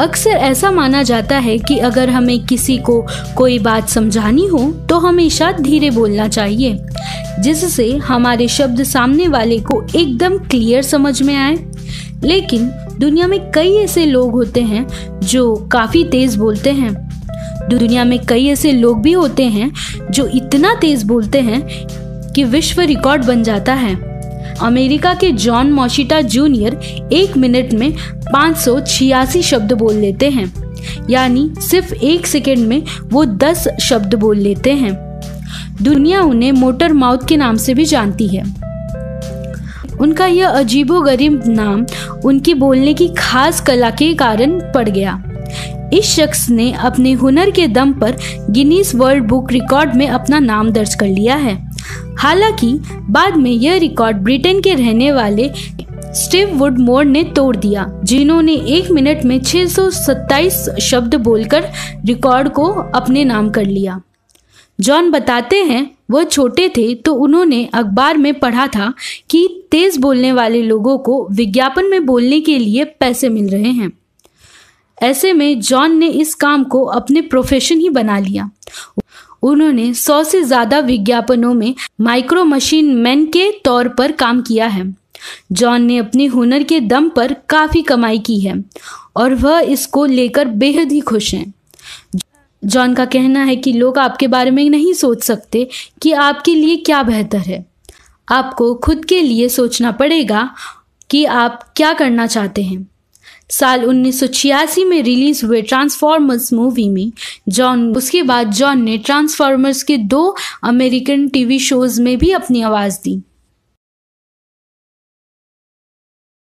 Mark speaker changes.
Speaker 1: अक्सर ऐसा माना जाता है कि अगर हमें किसी को कोई बात समझानी हो तो हमेशा धीरे बोलना चाहिए, जिससे हमारे शब्द सामने वाले को एकदम क्लियर समझ में आए। लेकिन दुनिया में कई ऐसे लोग होते हैं जो काफ़ी तेज़ बोलते हैं। दुनिया में कई ऐसे लोग भी होते हैं जो इतना तेज़ बोलते हैं कि विश्व रिकॉर्ड बन जाता है। अमेरिका के जॉन मोशिटा जूनियर एक मिनट में पाँच सौ छियासी शब्द बोल लेते हैं। यानी सिर्फ़ एक सेकेंड में वो दस शब्द बोल लेते हैं। दुनिया उन्हें मोटर माउथ के नाम से भी जानती है। उनका यह अजीबो गरीब नाम उनकी बोलने की खास कला के कारण पड़ गया। इस शख्स ने अपने हुनर के दम पर गिनीस वर्ल्ड बुक रिकॉर्ड में अपना नाम दर्ज कर लिया है। हालाँकि, बाद में यह रिकॉर्ड ब्रिटेन के रहने वाले स्टीव वुड मोर ने तोड़ दिया, जिन्होंने एक मिनट में 627 शब्द बोलकर रिकॉर्ड को अपने नाम कर लिया। जॉन बताते हैं, वह छोटे थे तो उन्होंने अखबार में पढ़ा था कि तेज बोलने वाले लोगों को विज्ञापन में बोलने के लिए पैसे मिल रहे हैं। ऐसे में जॉन ने इस काम को अपने प्रोफेशन ही बना लिया। उन्होंने सौ से ज़्यादा विज्ञापनों में माइक्रो मशीन मैन के तौर पर काम किया है। जॉन ने अपने हुनर के दम पर काफ़ी कमाई की है और वह इसको लेकर बेहद ही खुश हैं। जॉन का कहना है कि लोग आपके बारे में नहीं सोच सकते कि आपके लिए क्या बेहतर है। आपको खुद के लिए सोचना पड़ेगा कि आप क्या करना चाहते हैं। साल 1986 में रिलीज़ हुए ट्रांसफॉर्मर्स मूवी में जॉन उसके बाद जॉन ने ट्रांसफॉर्मर्स के दो अमेरिकन टीवी शोज़ में भी अपनी आवाज़ दी।